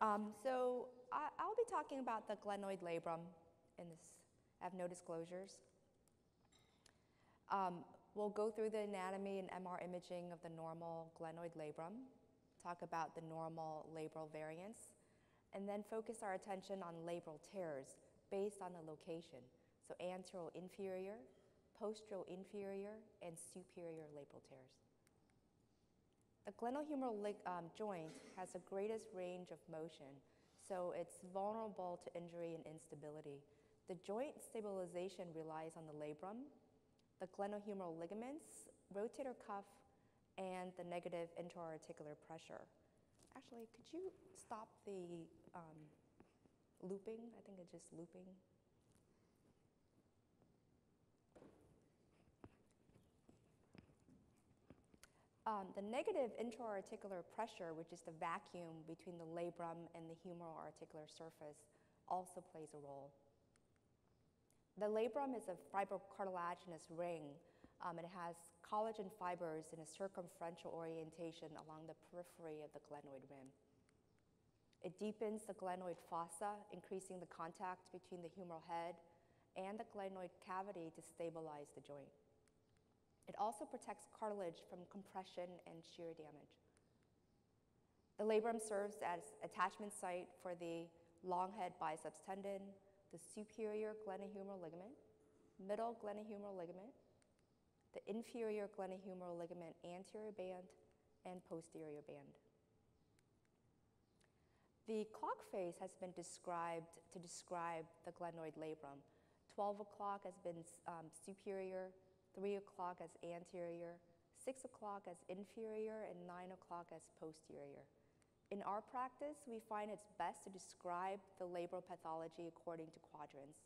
Um, so I, will be talking about the glenoid labrum in this. I have no disclosures. Um, we'll go through the anatomy and MR imaging of the normal glenoid labrum, talk about the normal labral variants, and then focus our attention on labral tears based on the location. So anterior inferior, posterior inferior, and superior labral tears. The glenohumeral um, joint has the greatest range of motion, so it's vulnerable to injury and instability. The joint stabilization relies on the labrum, the glenohumeral ligaments, rotator cuff, and the negative interarticular pressure. Actually, could you stop the um, looping? I think it's just looping. Um, the negative intra-articular pressure, which is the vacuum between the labrum and the humeral articular surface, also plays a role. The labrum is a fibrocartilaginous ring. Um, it has collagen fibers in a circumferential orientation along the periphery of the glenoid rim. It deepens the glenoid fossa, increasing the contact between the humeral head and the glenoid cavity to stabilize the joint. It also protects cartilage from compression and shear damage. The labrum serves as attachment site for the long head biceps tendon, the superior glenohumeral ligament, middle glenohumeral ligament, the inferior glenohumeral ligament anterior band, and posterior band. The clock face has been described to describe the glenoid labrum. 12 o'clock has been um, superior, 3 o'clock as anterior, 6 o'clock as inferior, and 9 o'clock as posterior. In our practice, we find it's best to describe the labral pathology according to quadrants.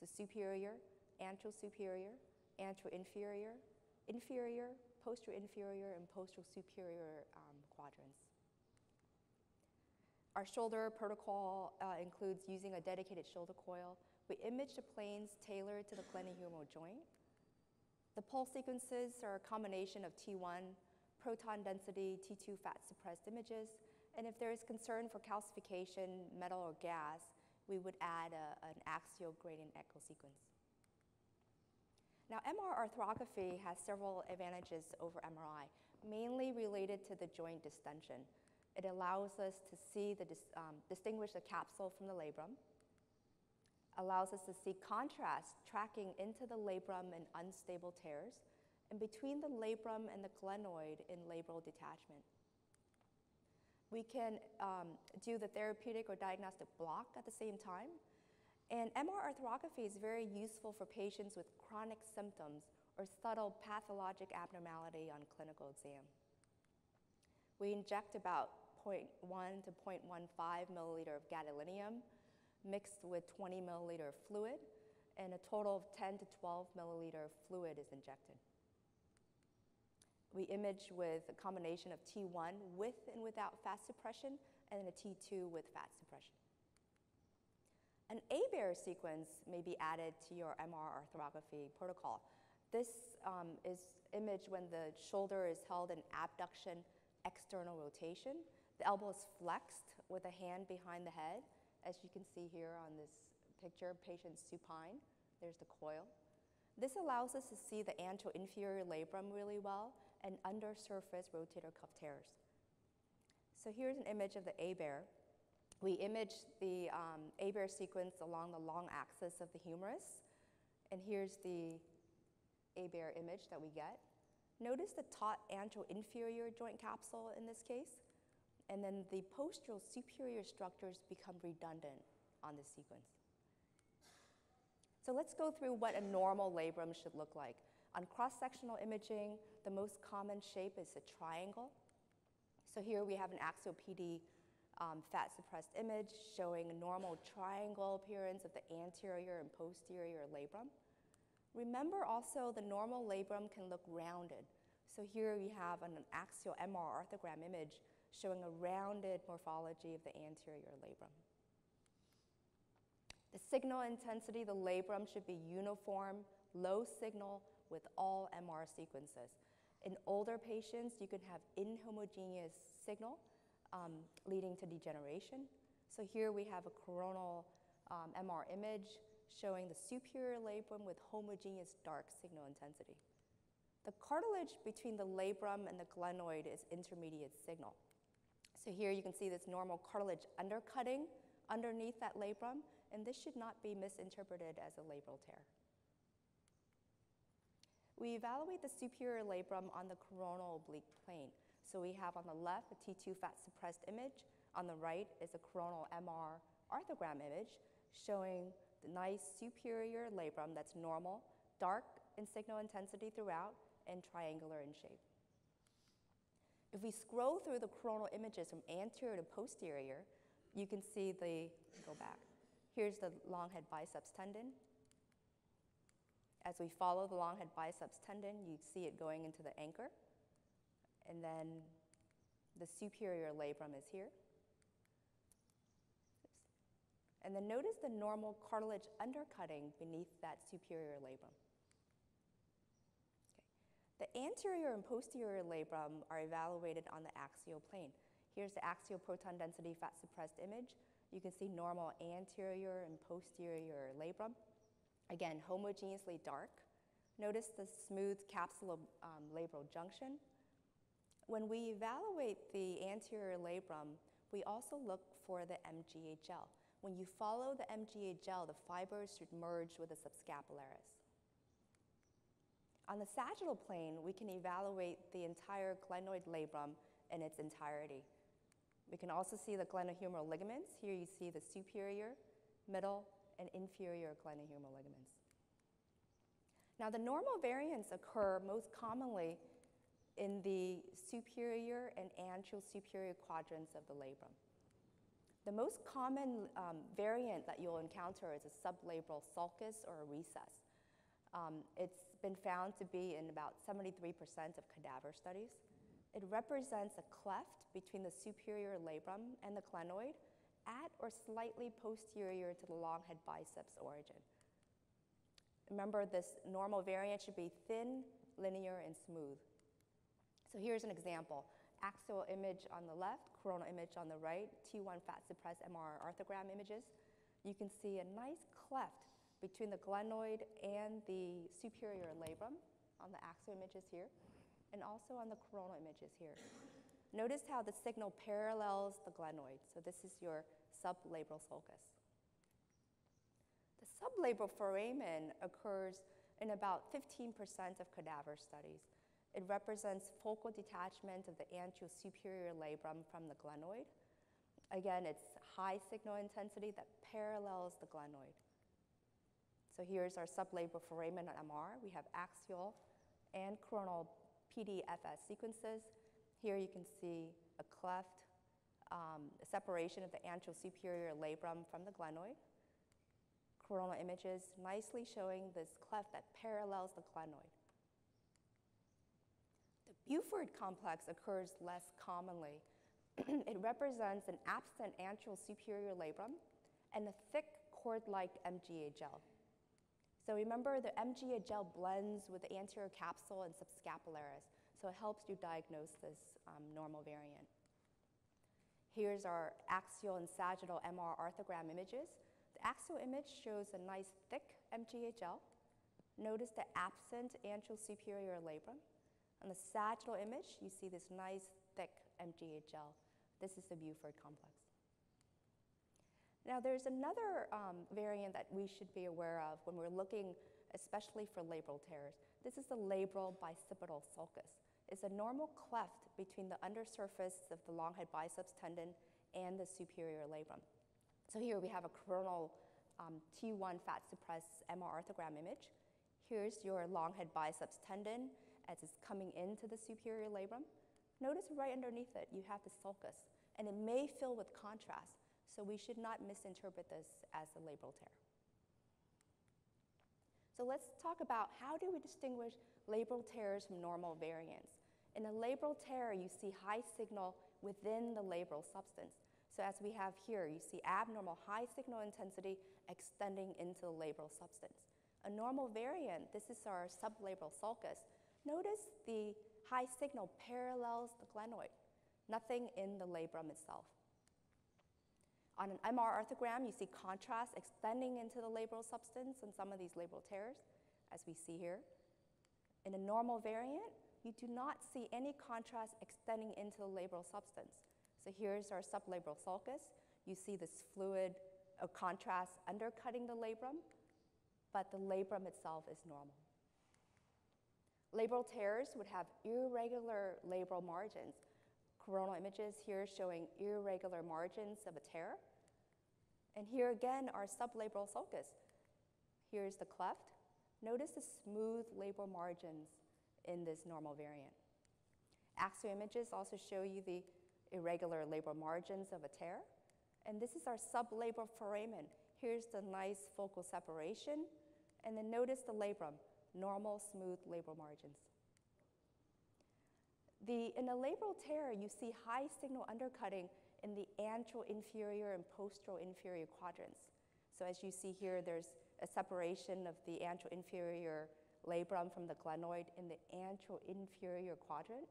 So superior, antero-superior, antero-inferior, inferior, posterior inferior, and posterior superior um, quadrants. Our shoulder protocol uh, includes using a dedicated shoulder coil. We image the planes tailored to the glenohumeral joint. The pulse sequences are a combination of T1, proton density, T2 fat suppressed images, and if there is concern for calcification, metal, or gas, we would add a, an axial gradient echo sequence. Now, MR arthrography has several advantages over MRI, mainly related to the joint distension. It allows us to see the um, distinguish the capsule from the labrum, allows us to see contrast tracking into the labrum in unstable tears, and between the labrum and the glenoid in labral detachment. We can um, do the therapeutic or diagnostic block at the same time. And MR arthrography is very useful for patients with chronic symptoms or subtle pathologic abnormality on clinical exam. We inject about 0.1 to 0.15 milliliter of gadolinium mixed with 20 milliliter fluid, and a total of 10 to 12 milliliter fluid is injected. We image with a combination of T1 with and without fat suppression, and a T2 with fat suppression. An ABER sequence may be added to your MR arthrography protocol. This um, is imaged when the shoulder is held in abduction external rotation. The elbow is flexed with a hand behind the head, as you can see here on this picture, patient supine. There's the coil. This allows us to see the anterior labrum really well and undersurface rotator cuff tears. So here's an image of the ABER. We image the um, ABER sequence along the long axis of the humerus, and here's the ABER image that we get. Notice the taut antero-inferior joint capsule in this case, and then the posterior superior structures become redundant on this sequence. So let's go through what a normal labrum should look like. On cross-sectional imaging, the most common shape is a triangle. So here we have an axial PD um, fat suppressed image showing a normal triangle appearance of the anterior and posterior labrum. Remember also the normal labrum can look rounded. So here we have an axial MR arthrogram image showing a rounded morphology of the anterior labrum. The signal intensity the labrum should be uniform, low signal, with all MR sequences. In older patients, you can have inhomogeneous signal um, leading to degeneration. So here we have a coronal um, MR image showing the superior labrum with homogeneous dark signal intensity. The cartilage between the labrum and the glenoid is intermediate signal. So here you can see this normal cartilage undercutting underneath that labrum, and this should not be misinterpreted as a labral tear. We evaluate the superior labrum on the coronal oblique plane. So we have on the left a T2 fat suppressed image, on the right is a coronal MR arthrogram image showing the nice superior labrum that's normal, dark in signal intensity throughout, and triangular in shape. If we scroll through the coronal images from anterior to posterior, you can see the, go back, here's the long head biceps tendon. As we follow the long head biceps tendon, you see it going into the anchor. And then the superior labrum is here. And then notice the normal cartilage undercutting beneath that superior labrum. The anterior and posterior labrum are evaluated on the axial plane. Here's the axial proton density fat suppressed image. You can see normal anterior and posterior labrum. Again, homogeneously dark. Notice the smooth capsular um, labral junction. When we evaluate the anterior labrum, we also look for the MGHL. When you follow the MGHL, the fibers should merge with the subscapularis. On the sagittal plane, we can evaluate the entire glenoid labrum in its entirety. We can also see the glenohumeral ligaments. Here you see the superior, middle, and inferior glenohumeral ligaments. Now, the normal variants occur most commonly in the superior and antero superior quadrants of the labrum. The most common um, variant that you'll encounter is a sublabral sulcus or a recess. Um, it's been found to be in about 73% of cadaver studies. It represents a cleft between the superior labrum and the glenoid at or slightly posterior to the long head biceps origin. Remember, this normal variant should be thin, linear, and smooth. So here's an example axial image on the left, coronal image on the right, T1 fat suppressed MR arthrogram images, you can see a nice cleft between the glenoid and the superior labrum on the axial images here, and also on the coronal images here. Notice how the signal parallels the glenoid. So this is your sublabral sulcus. The sublabral foramen occurs in about 15% of cadaver studies. It represents focal detachment of the anterosuperior labrum from the glenoid. Again, it's high signal intensity that parallels the glenoid. So here's our sublabral foramen MR. We have axial and coronal PDFS sequences. Here you can see a cleft, um, a separation of the anterosuperior labrum from the glenoid. Coronal images nicely showing this cleft that parallels the glenoid. The Buford complex occurs less commonly. it represents an absent anterosuperior labrum and a thick cord-like MGHL. So remember the MGHL blends with the anterior capsule and subscapularis, so it helps you diagnose this um, normal variant. Here's our axial and sagittal MR arthrogram images. The axial image shows a nice thick MGHL. Notice the absent anterosuperior labrum. On the sagittal image, you see this nice thick MGHL. This is the Buford complex. Now, there's another um, variant that we should be aware of when we're looking especially for labral tears. This is the labral bicipital sulcus. It's a normal cleft between the undersurface of the long head biceps tendon and the superior labrum. So here we have a coronal um, T1 fat suppressed MR arthrogram image. Here's your long head biceps tendon as it's coming into the superior labrum. Notice right underneath it, you have the sulcus, and it may fill with contrast, so we should not misinterpret this as a labral tear. So let's talk about how do we distinguish labral tears from normal variants. In a labral tear, you see high signal within the labral substance. So as we have here, you see abnormal high signal intensity extending into the labral substance. A normal variant, this is our sublabral sulcus, Notice the high signal parallels the glenoid, nothing in the labrum itself. On an MR arthrogram, you see contrast extending into the labral substance in some of these labral tears, as we see here. In a normal variant, you do not see any contrast extending into the labral substance. So here's our sublabral sulcus. You see this fluid of contrast undercutting the labrum, but the labrum itself is normal. Labral tears would have irregular labral margins. Coronal images here showing irregular margins of a tear. And here again are sublabral sulcus. Here's the cleft. Notice the smooth labral margins in this normal variant. Axial images also show you the irregular labral margins of a tear. And this is our sublabral foramen. Here's the nice focal separation. And then notice the labrum, normal smooth labral margins. The, in a labral tear, you see high signal undercutting in the antero inferior and postero inferior quadrants. So as you see here, there's a separation of the antero inferior labrum from the glenoid in the antero inferior quadrant.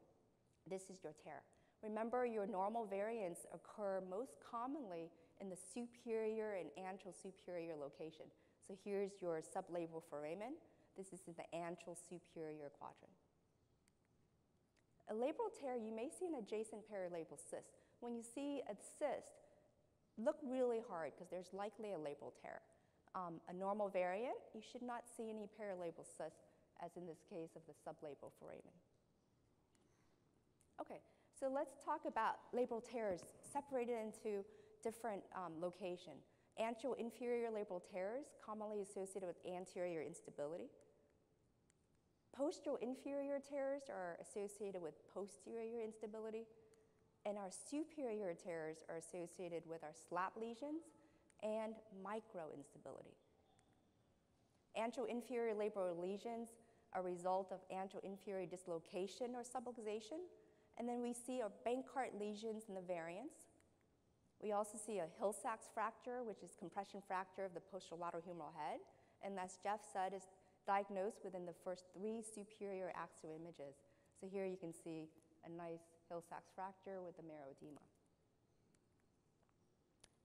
This is your tear. Remember, your normal variants occur most commonly in the superior and antero-superior location. So here's your sublabral foramen. This is in the antero-superior quadrant. A labral tear, you may see an adjacent perilabral cyst. When you see a cyst, look really hard because there's likely a labral tear. Um, a normal variant, you should not see any perilabral cyst, as in this case of the sublabral foramen. Okay, so let's talk about labral tears separated into different um, location. Antero-inferior labral tears, commonly associated with anterior instability. Posterior-inferior tears are associated with posterior instability. And our superior tears are associated with our SLAP lesions and micro instability. Antero-inferior labral lesions are a result of antero-inferior dislocation or subluxation and then we see our Bankart lesions in the variants. We also see a Hill-Sachs fracture, which is compression fracture of the posterolateral humeral head. And as Jeff said, is diagnosed within the first three superior axial images. So here you can see a nice Hill-Sachs fracture with the marrow edema.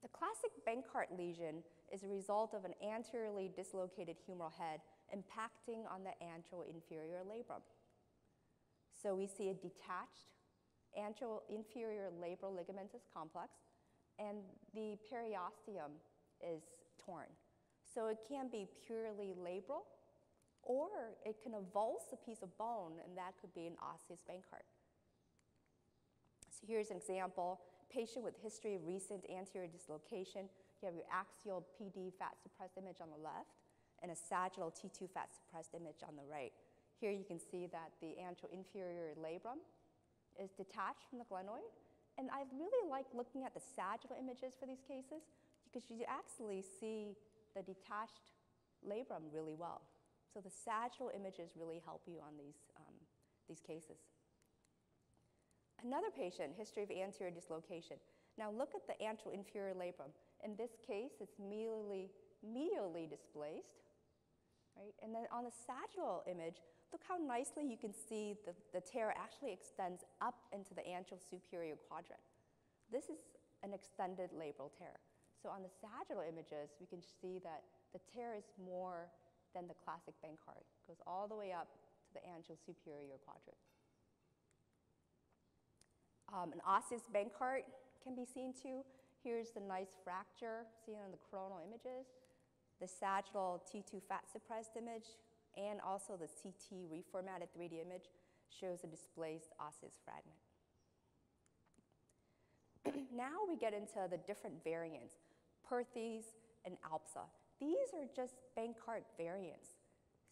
The classic Bankart lesion is a result of an anteriorly dislocated humeral head impacting on the antero-inferior labrum. So we see a detached antero-inferior labral ligamentous complex, and the periosteum is torn. So it can be purely labral, or it can avulse a piece of bone, and that could be an osseous Bankart. So here's an example, patient with history of recent anterior dislocation. You have your axial PD fat suppressed image on the left, and a sagittal T2 fat suppressed image on the right. Here you can see that the antero-inferior labrum is detached from the glenoid. And I really like looking at the sagittal images for these cases because you actually see the detached labrum really well. So the sagittal images really help you on these, um, these cases. Another patient, history of anterior dislocation. Now look at the antero-inferior labrum. In this case, it's medially, medially displaced, right? And then on the sagittal image, look how nicely you can see the, the tear actually extends up into the antero-superior quadrant. This is an extended labral tear. So on the sagittal images, we can see that the tear is more than the classic Bankart. It goes all the way up to the antero-superior quadrant. Um, an osseous Bankart can be seen too. Here's the nice fracture seen on the coronal images. The sagittal T2 fat suppressed image and also the CT reformatted 3D image shows a displaced osseous fragment. now we get into the different variants, Perthes and ALPSA. These are just Bankart variants.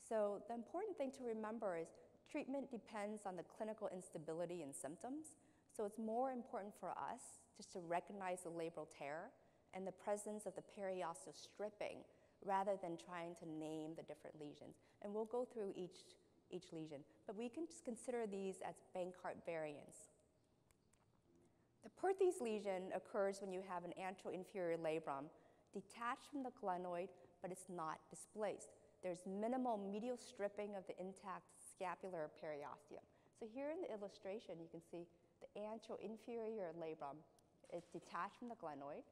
So the important thing to remember is treatment depends on the clinical instability and symptoms. So it's more important for us just to recognize the labral tear and the presence of the periosteal stripping rather than trying to name the different lesions. And we'll go through each, each lesion, but we can just consider these as Bankart variants. The Perthes lesion occurs when you have an antero-inferior labrum detached from the glenoid, but it's not displaced. There's minimal medial stripping of the intact scapular periosteum. So here in the illustration, you can see the antero-inferior labrum is detached from the glenoid,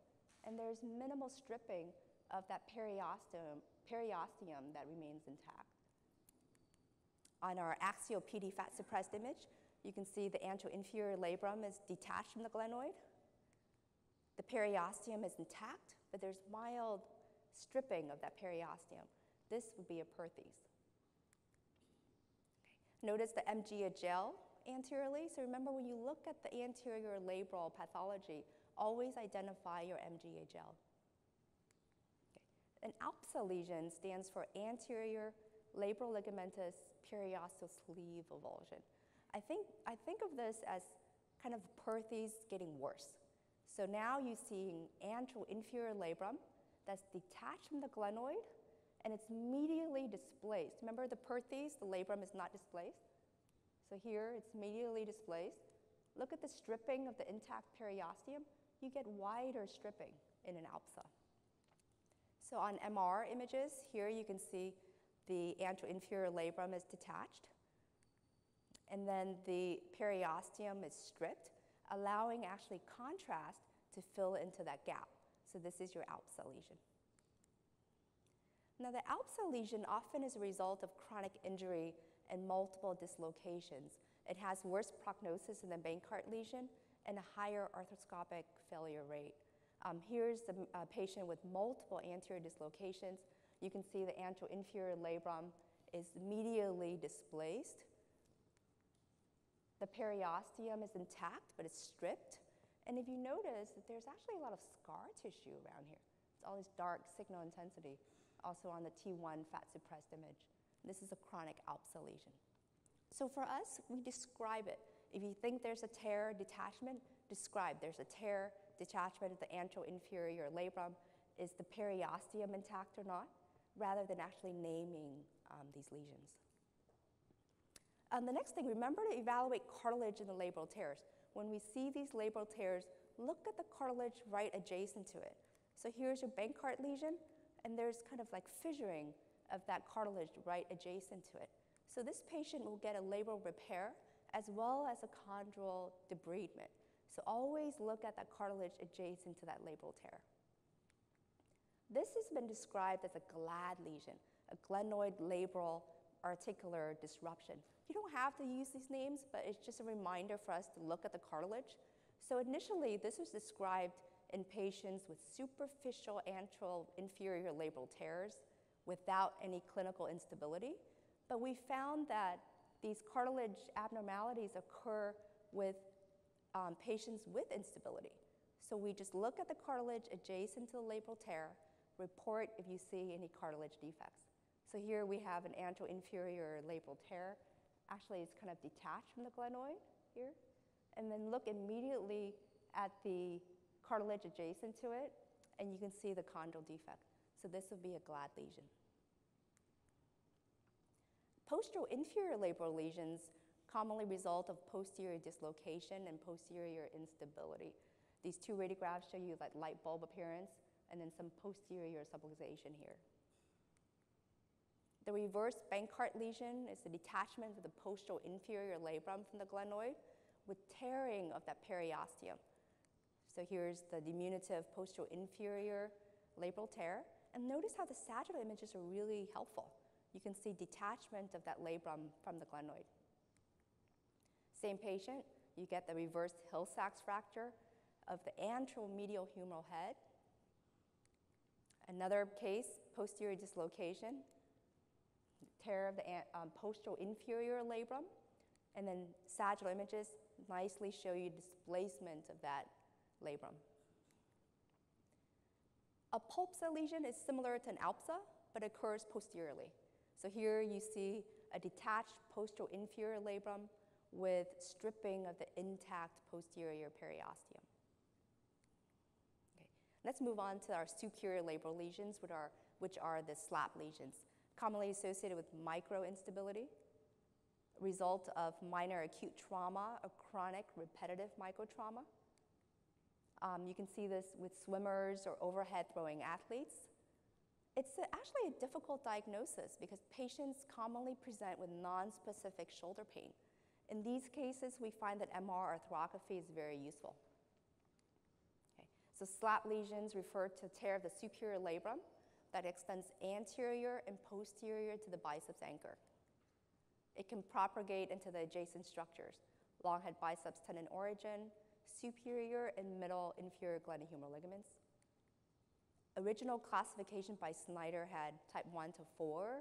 and there's minimal stripping of that periosteum, periosteum that remains intact. On our axial PD fat suppressed image, you can see the anteroinferior labrum is detached from the glenoid. The periosteum is intact, but there's mild stripping of that periosteum. This would be a perthes. Okay. Notice the MG gel anteriorly. So remember when you look at the anterior labral pathology, always identify your MGHL. Okay. An ALPSA lesion stands for anterior labral ligamentous periosteal sleeve avulsion. I think, I think of this as kind of perthes getting worse. So now you see an anteroinferior labrum that's detached from the glenoid and it's medially displaced. Remember the perthes, the labrum is not displaced. So here it's medially displaced. Look at the stripping of the intact periosteum. You get wider stripping in an ALPSA. So on MR images, here you can see the anteroinferior labrum is detached. And then the periosteum is stripped, allowing actually contrast to fill into that gap. So this is your ALPSA lesion. Now, the ALPSA lesion often is a result of chronic injury and multiple dislocations. It has worse prognosis than the Bankart lesion and a higher arthroscopic failure rate. Um, here's the uh, patient with multiple anterior dislocations. You can see the anteroinferior labrum is medially displaced. The periosteum is intact, but it's stripped. And if you notice that there's actually a lot of scar tissue around here. It's all this dark signal intensity, also on the T1 fat suppressed image. This is a chronic ALPSA lesion. So for us, we describe it. If you think there's a tear detachment, describe there's a tear detachment of the anteroinferior labrum. Is the periosteum intact or not? Rather than actually naming um, these lesions. Um, the next thing, remember to evaluate cartilage in the labral tears when we see these labral tears, look at the cartilage right adjacent to it. So here's your Bankart lesion, and there's kind of like fissuring of that cartilage right adjacent to it. So this patient will get a labral repair as well as a chondral debridement. So always look at that cartilage adjacent to that labral tear. This has been described as a GLAD lesion, a glenoid labral articular disruption. You don't have to use these names, but it's just a reminder for us to look at the cartilage. So initially, this was described in patients with superficial antral inferior labral tears without any clinical instability. But we found that these cartilage abnormalities occur with um, patients with instability. So we just look at the cartilage adjacent to the labral tear, report if you see any cartilage defects. So here we have an anteroinferior labral tear actually is kind of detached from the glenoid here. And then look immediately at the cartilage adjacent to it, and you can see the chondral defect. So this would be a GLAD lesion. Posterior inferior labral lesions commonly result of posterior dislocation and posterior instability. These two radiographs show you like light bulb appearance and then some posterior subluxation here. The reverse Bankart lesion is the detachment of the posterior inferior labrum from the glenoid with tearing of that periosteum. So here's the diminutive posterior inferior labral tear. And notice how the sagittal images are really helpful. You can see detachment of that labrum from the glenoid. Same patient, you get the reverse Hill-Sachs fracture of the anteromedial humeral head. Another case, posterior dislocation tear of the um, posterior inferior labrum, and then sagittal images nicely show you displacement of that labrum. A PULPSA lesion is similar to an ALPSA, but occurs posteriorly. So here you see a detached posterior inferior labrum with stripping of the intact posterior periosteum. Okay. Let's move on to our superior labral lesions, which are, which are the SLAP lesions commonly associated with microinstability, result of minor acute trauma or chronic repetitive microtrauma. Um, you can see this with swimmers or overhead throwing athletes. It's a, actually a difficult diagnosis because patients commonly present with non-specific shoulder pain. In these cases, we find that MR arthrography is very useful. Okay. So SLAP lesions refer to tear of the superior labrum that extends anterior and posterior to the biceps anchor. It can propagate into the adjacent structures, long head biceps tendon origin, superior and middle inferior glenohumeral ligaments. Original classification by Snyder had type 1 to 4.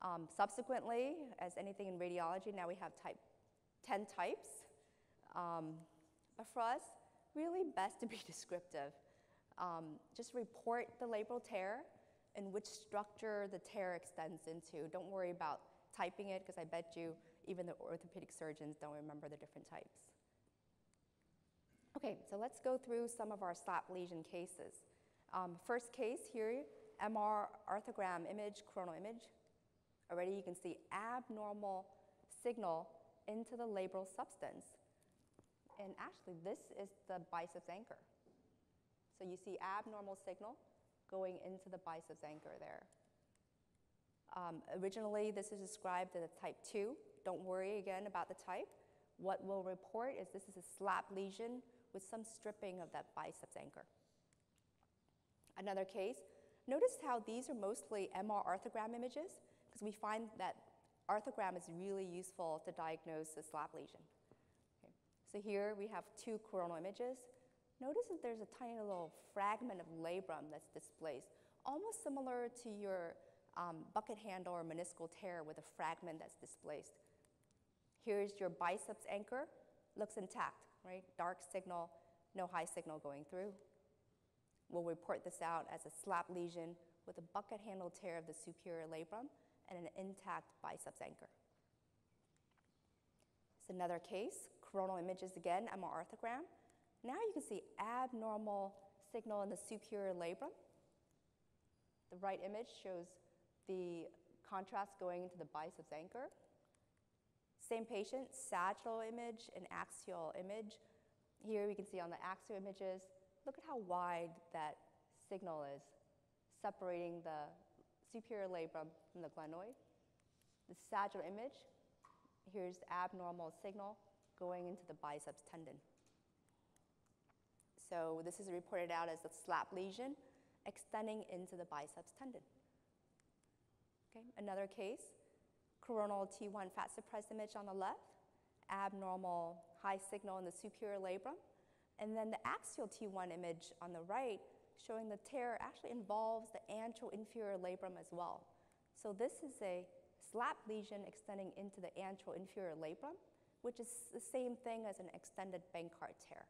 Um, subsequently, as anything in radiology, now we have type 10 types. Um, but for us, really best to be descriptive. Um, just report the labral tear and which structure the tear extends into. Don't worry about typing it because I bet you even the orthopedic surgeons don't remember the different types. Okay, so let's go through some of our SLAP lesion cases. Um, first case here, MR arthrogram image, coronal image. Already you can see abnormal signal into the labral substance. And actually, this is the biceps anchor. So you see abnormal signal going into the biceps anchor there. Um, originally, this is described as a type 2. Don't worry again about the type. What we'll report is this is a SLAP lesion with some stripping of that biceps anchor. Another case, notice how these are mostly MR arthrogram images because we find that arthrogram is really useful to diagnose a SLAP lesion. Okay. So here we have two coronal images. Notice that there's a tiny little fragment of labrum that's displaced, almost similar to your um, bucket handle or meniscal tear with a fragment that's displaced. Here's your biceps anchor, looks intact, right? Dark signal, no high signal going through. We'll report this out as a SLAP lesion with a bucket handle tear of the superior labrum and an intact biceps anchor. It's another case, coronal images again, MR arthrogram. Now you can see abnormal signal in the superior labrum. The right image shows the contrast going into the biceps anchor. Same patient, sagittal image and axial image. Here we can see on the axial images, look at how wide that signal is, separating the superior labrum from the glenoid. The sagittal image, here's the abnormal signal going into the biceps tendon. So this is reported out as a SLAP lesion extending into the biceps tendon. Okay, another case, coronal T1 fat suppressed image on the left, abnormal high signal in the superior labrum, and then the axial T1 image on the right showing the tear actually involves the antero-inferior labrum as well. So this is a SLAP lesion extending into the antero-inferior labrum, which is the same thing as an extended Bankart tear.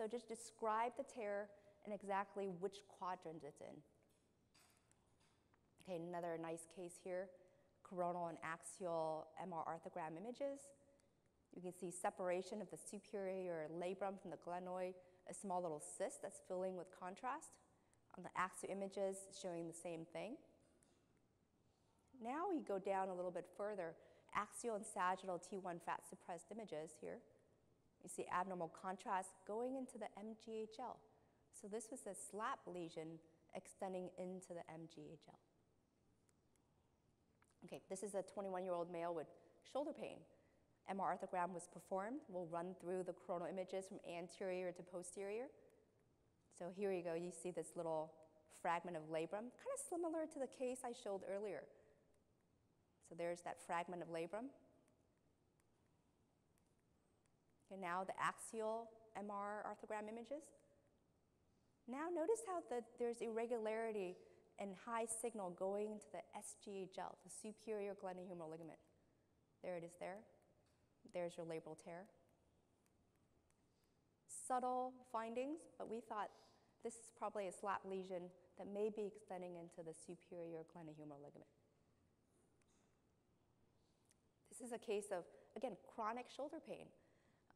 So just describe the tear and exactly which quadrant it's in. Okay, another nice case here, coronal and axial MR arthrogram images. You can see separation of the superior labrum from the glenoid, a small little cyst that's filling with contrast. On the axial images, showing the same thing. Now we go down a little bit further, axial and sagittal T1 fat suppressed images here. You see abnormal contrast going into the MGHL. So this was a SLAP lesion extending into the MGHL. Okay, this is a 21-year-old male with shoulder pain. MR arthrogram was performed. We'll run through the coronal images from anterior to posterior. So here you go, you see this little fragment of labrum, kind of similar to the case I showed earlier. So there's that fragment of labrum. And now the axial MR arthrogram images. Now notice how the, there's irregularity and high signal going to the SGHL, the superior glenohumeral ligament. There it is there. There's your labral tear. Subtle findings, but we thought this is probably a SLAP lesion that may be extending into the superior glenohumeral ligament. This is a case of, again, chronic shoulder pain.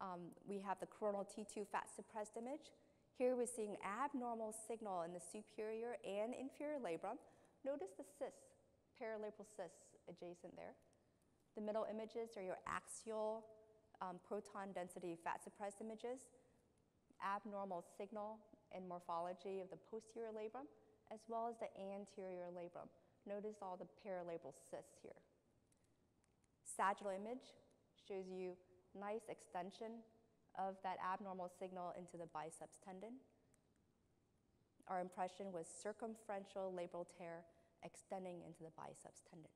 Um, we have the coronal T2 fat suppressed image. Here we're seeing abnormal signal in the superior and inferior labrum. Notice the cysts, paralabral cysts adjacent there. The middle images are your axial um, proton density fat suppressed images, abnormal signal and morphology of the posterior labrum, as well as the anterior labrum. Notice all the paralabral cysts here. Sagittal image shows you nice extension of that abnormal signal into the biceps tendon. Our impression was circumferential labral tear extending into the biceps tendon.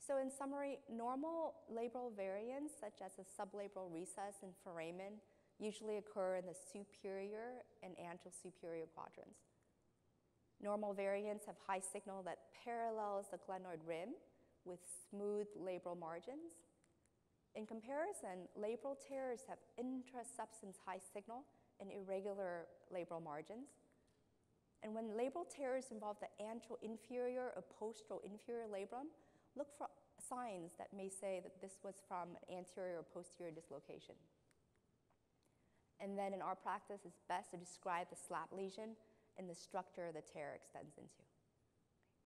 So in summary, normal labral variants such as a sublabral recess and foramen usually occur in the superior and anterosuperior quadrants. Normal variants have high signal that parallels the glenoid rim with smooth labral margins. In comparison, labral tears have intrasubstance high signal and irregular labral margins. And when labral tears involve the antero-inferior or postero-inferior labrum, look for signs that may say that this was from an anterior or posterior dislocation. And then in our practice, it's best to describe the slap lesion and the structure the tear extends into.